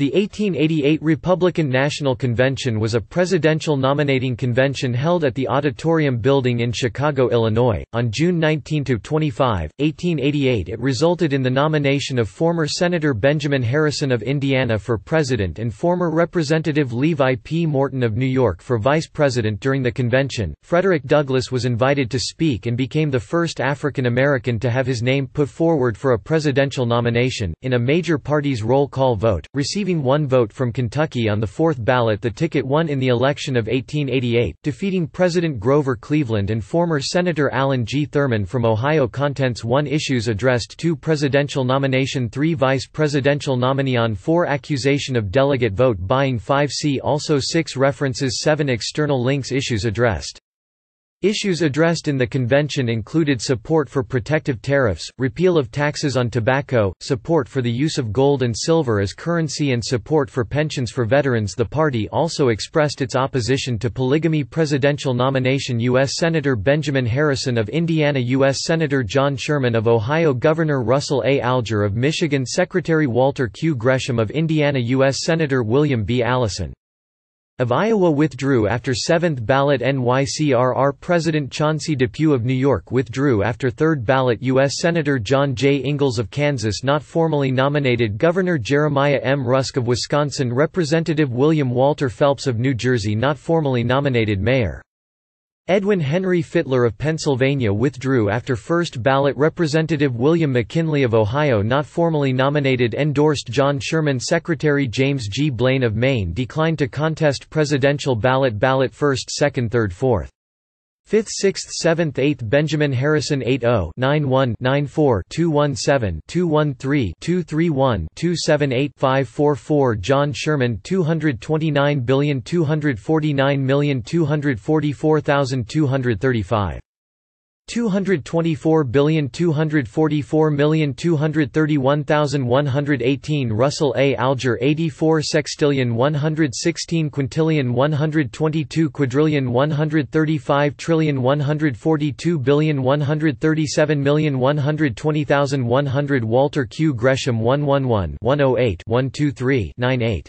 The 1888 Republican National Convention was a presidential nominating convention held at the Auditorium Building in Chicago, Illinois, on June 19–25, 1888 It resulted in the nomination of former Senator Benjamin Harrison of Indiana for president and former Representative Levi P. Morton of New York for vice president during the convention. Frederick Douglass was invited to speak and became the first African American to have his name put forward for a presidential nomination, in a major party's roll call vote, receiving receiving one vote from Kentucky on the fourth ballot the ticket won in the election of 1888, defeating President Grover Cleveland and former Senator Allen G. Thurman from Ohio Contents 1 Issues addressed 2 Presidential nomination 3 Vice presidential nominee on 4 Accusation of delegate vote buying 5 See also 6 References 7 External links Issues addressed Issues addressed in the convention included support for protective tariffs, repeal of taxes on tobacco, support for the use of gold and silver as currency and support for pensions for veterans The party also expressed its opposition to polygamy presidential nomination U.S. Senator Benjamin Harrison of Indiana U.S. Senator John Sherman of Ohio Governor Russell A. Alger of Michigan Secretary Walter Q. Gresham of Indiana U.S. Senator William B. Allison of Iowa withdrew after 7th ballot NYCRR President Chauncey Depew of New York withdrew after 3rd ballot U.S. Senator John J. Ingalls of Kansas not formally nominated Governor Jeremiah M. Rusk of Wisconsin Representative William Walter Phelps of New Jersey not formally nominated Mayor Edwin Henry Fitler of Pennsylvania withdrew after first ballot Representative William McKinley of Ohio not formally nominated endorsed John Sherman Secretary James G. Blaine of Maine declined to contest presidential ballot ballot 1st 2nd 3rd 4th 5th 6th 7th 8th Benjamin Harrison 80 91 94 217 213 231 278 544 John Sherman 229249244,235 224,244,231,118 Russell A. Alger 84 sextillion 116 quintillion 122 quadrillion 135 trillion 142 billion 137 million 120,100 Walter Q. Gresham 111 108 123 98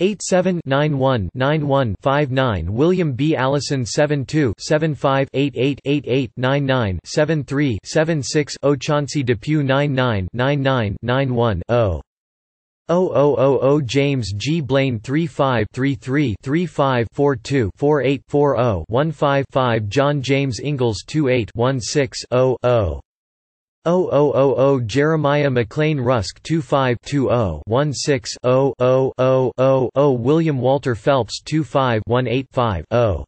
87-91-91-59 William B. Allison 72-75-88-88-99-73-76 O Chauncey Depew 99-99-91-0 0000 James G. Blaine 35-33-35-42-48-40-15-5 John James Ingalls 28-16-0 0000 Jeremiah McLain Rusk 25-20-16-0 William Walter Phelps 25-185-0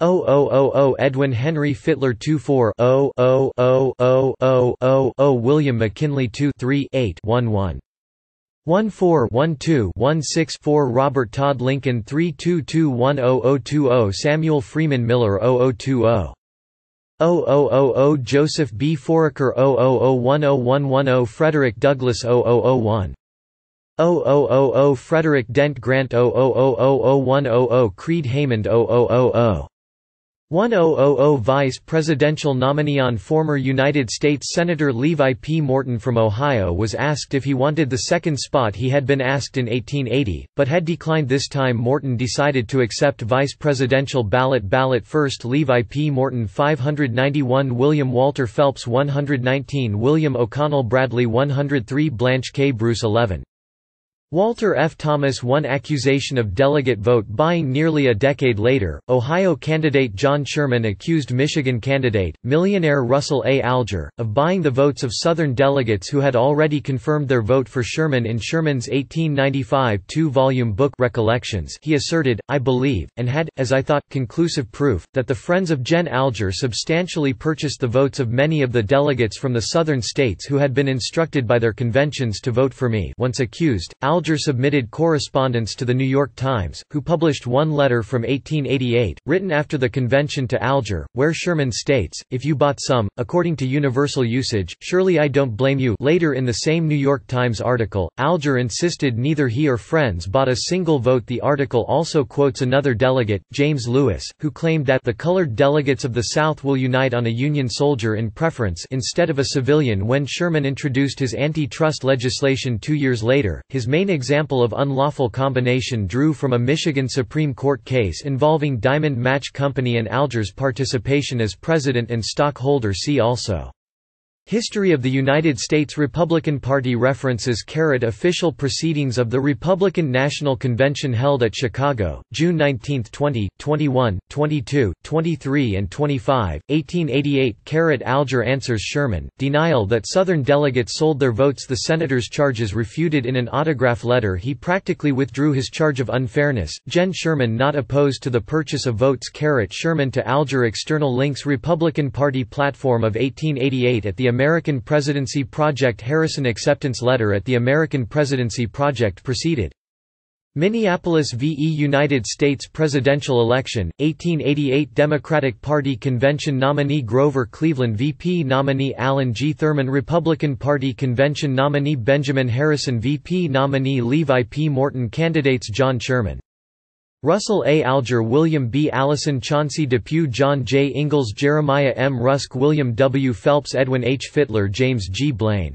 0000 Edwin Henry Fitler 24-0 William McKinley 2-3-8-11 14-12-16-4 Robert Todd Lincoln 322-10020 Samuel Freeman Miller 0020 0000 Joseph B. Foraker 00010110 Frederick Douglass 0001 0000 Frederick Dent Grant 00000100 Creed Haymond 0000 1000 Vice Presidential nominee on former United States Senator Levi P. Morton from Ohio was asked if he wanted the second spot he had been asked in 1880, but had declined this time Morton decided to accept vice presidential ballot ballot first Levi P. Morton 591 William Walter Phelps 119 William O'Connell Bradley 103 Blanche K. Bruce 11 Walter F. Thomas won accusation of delegate vote buying nearly a decade later. Ohio candidate John Sherman accused Michigan candidate, millionaire Russell A. Alger, of buying the votes of Southern delegates who had already confirmed their vote for Sherman in Sherman's 1895 two-volume book Recollections he asserted, I believe, and had, as I thought, conclusive proof, that the friends of Gen Alger substantially purchased the votes of many of the delegates from the Southern states who had been instructed by their conventions to vote for me once accused, Alger Alger submitted correspondence to The New York Times, who published one letter from 1888, written after the convention to Alger, where Sherman states, If you bought some, according to universal usage, surely I don't blame you later in the same New York Times article, Alger insisted neither he or friends bought a single vote The article also quotes another delegate, James Lewis, who claimed that the colored delegates of the South will unite on a Union soldier in preference instead of a civilian when Sherman introduced his anti-trust legislation two years later. His main example of unlawful combination drew from a Michigan Supreme Court case involving Diamond Match Company and Alger's participation as president and stockholder see also. History of the United States Republican Party references Caret official proceedings of the Republican National Convention held at Chicago, June 19, 20, 21, 22, 23 and 25, 1888 Caret Alger answers Sherman, denial that Southern delegates sold their votes The senator's charges refuted in an autograph letter he practically withdrew his charge of unfairness, Jen Sherman not opposed to the purchase of votes Caret Sherman to Alger External links Republican Party platform of 1888 at the American Presidency Project Harrison acceptance letter at the American Presidency Project proceeded. Minneapolis VE United States presidential election, 1888 Democratic Party Convention nominee Grover Cleveland VP nominee Allen G. Thurman Republican Party Convention nominee Benjamin Harrison VP nominee Levi P. Morton Candidates John Sherman Russell A. Alger William B. Allison Chauncey Depew John J. Ingalls Jeremiah M. Rusk William W. Phelps Edwin H. Fitler James G. Blaine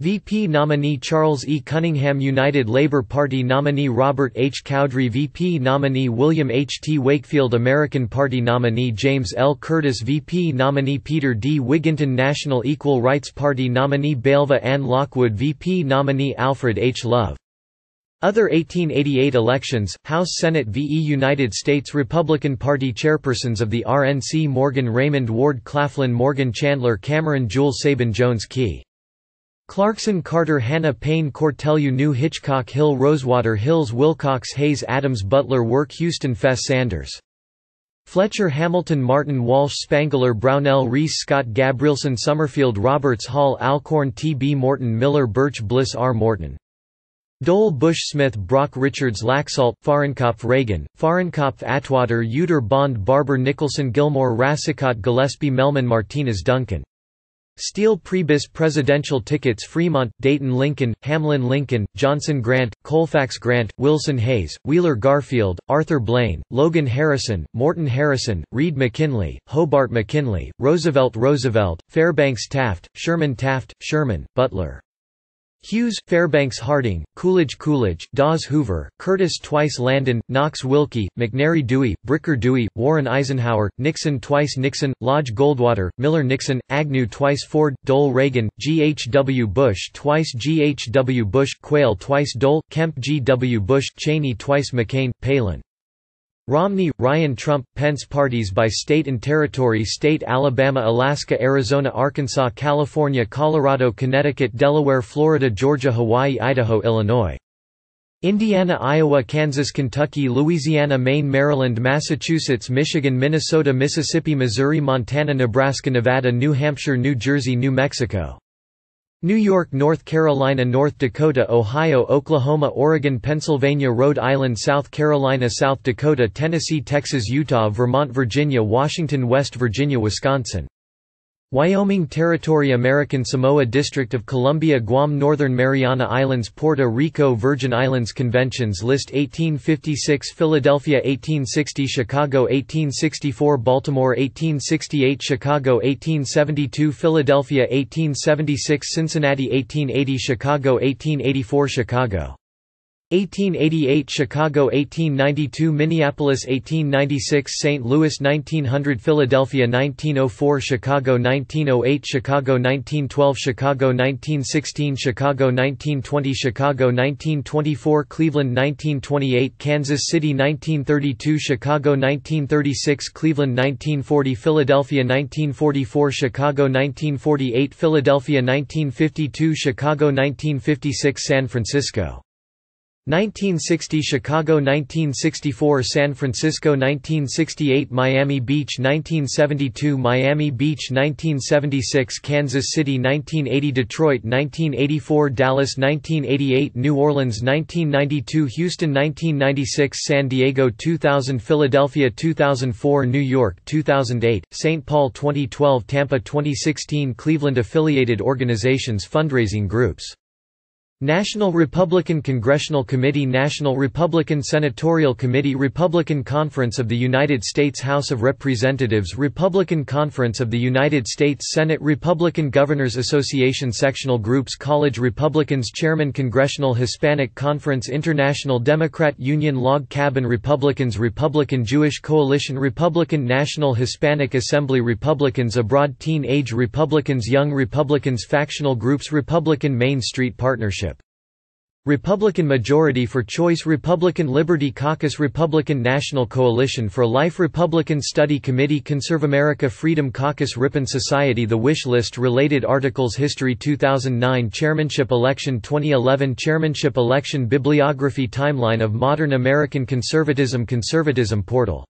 VP nominee Charles E. Cunningham United Labour Party nominee Robert H. Cowdery VP nominee William H. T. Wakefield American Party nominee James L. Curtis VP nominee Peter D. Wigginton National Equal Rights Party nominee Belva Ann Lockwood VP nominee Alfred H. Love other 1888 elections, House-Senate VE United States Republican Party chairpersons of the RNC Morgan Raymond Ward Claflin Morgan Chandler Cameron Jewell Sabin Jones Quay Clarkson Carter Hanna Payne Cortelyou New Hitchcock Hill Rosewater Hilles Wilcox Hays Adams Butler Work Huston Fess Sanders Fletcher Hamilton Martin Walsh Spangler Brownell Reece Scott Gabrielson Summerfield Roberts Hall Alcorn T. B. Morton Miller Burch Bliss R. Morton Dole Bush Smith Brock Richards Laxalt, Fahrenkopf Reagan, Fahrenkopf Atwater Yeutter Bond Barbour Nicholson Gilmore Racicot Gillespie Mehlman Martinez Duncan Steele Priebus presidential tickets Fremont, Dayton Lincoln, Hamlin Lincoln, Johnson Grant, Colfax Grant, Wilson Hayes, Wheeler Garfield, Arthur Blaine, Logan Harrison, Morton Harrison, Reed McKinley, Hobart McKinley, Roosevelt Roosevelt, Fairbanks Taft, Sherman Taft, Sherman, Butler Hughes, Fairbanks Harding, Coolidge Coolidge, Dawes Hoover, Curtis twice Landon, Knox Willkie, McNary Dewey, Bricker Dewey, Warren Eisenhower, Nixon twice Nixon, Lodge Goldwater, Miller Nixon, Agnew twice Ford, Dole Reagan, G. H. W. Bush twice G. H. W. Bush, Quayle twice Dole, Kemp G. W. Bush, Cheney twice McCain, Palin Romney, Ryan Trump, Pence parties by state and territory State Alabama Alaska Arizona Arkansas California Colorado Connecticut Delaware Florida Georgia Hawaii Idaho Illinois. Indiana Iowa Kansas Kentucky Louisiana Maine Maryland Massachusetts Michigan Minnesota Mississippi Missouri Montana Nebraska Nevada New Hampshire New Jersey New Mexico New York, North Carolina, North Dakota, Ohio, Oklahoma, Oregon, Pennsylvania, Rhode Island, South Carolina, South Dakota, Tennessee, Texas, Utah, Vermont, Virginia, Washington, West Virginia, Wisconsin. Wyoming Territory American Samoa District of Columbia Guam Northern Mariana Islands Puerto Rico Virgin Islands Conventions List 1856 Philadelphia 1860 Chicago 1864 Baltimore 1868 Chicago 1872 Philadelphia 1876 Cincinnati 1880 Chicago 1884 Chicago 1888 Chicago 1892 Minneapolis 1896 St. Louis 1900 Philadelphia 1904 Chicago 1908 Chicago 1912 Chicago 1916 Chicago 1920 Chicago 1924 Cleveland 1928 Kansas City 1932 Chicago 1936 Cleveland 1940 Philadelphia 1944 Chicago 1948 Philadelphia 1952 Chicago 1956 San Francisco 1960 Chicago 1964 San Francisco 1968 Miami Beach 1972 Miami Beach 1976 Kansas City 1980 Detroit 1984 Dallas 1988 New Orleans 1992 Houston 1996 San Diego 2000 Philadelphia 2004 New York 2008 St. Paul 2012 Tampa 2016 Cleveland affiliated organizations fundraising groups National Republican Congressional Committee National Republican Senatorial Committee Republican Conference of the United States House of Representatives Republican Conference of the United States Senate Republican Governors Association Sectional Groups College Republicans Chairman Congressional Hispanic Conference International Democrat Union Log Cabin Republicans Republican Jewish Coalition Republican National Hispanic Assembly Republicans Abroad Teen Age Republicans Young Republicans Factional Groups Republican Main Street Partnership Republican Majority for Choice Republican Liberty Caucus Republican National Coalition for Life Republican Study Committee ConservAmerica Freedom Caucus Ripon Society The Wish List Related Articles History 2009 Chairmanship Election 2011 Chairmanship Election Bibliography Timeline of Modern American Conservatism Conservatism Portal